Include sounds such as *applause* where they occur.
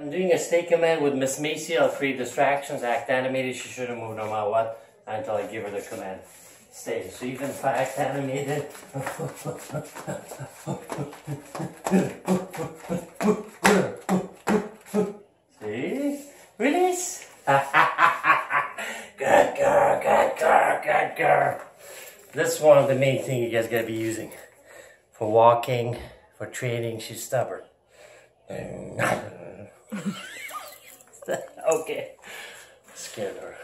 I'm doing a stay command with Miss Macy. I'll create distractions, act animated. She shouldn't move no matter what until I give her the command. Stay. So even if I act animated. *laughs* See? Release. good girl, good girl, good girl. This is one of the main things you guys gotta be using. For walking, for training, she's stubborn. *laughs* okay. Scared her.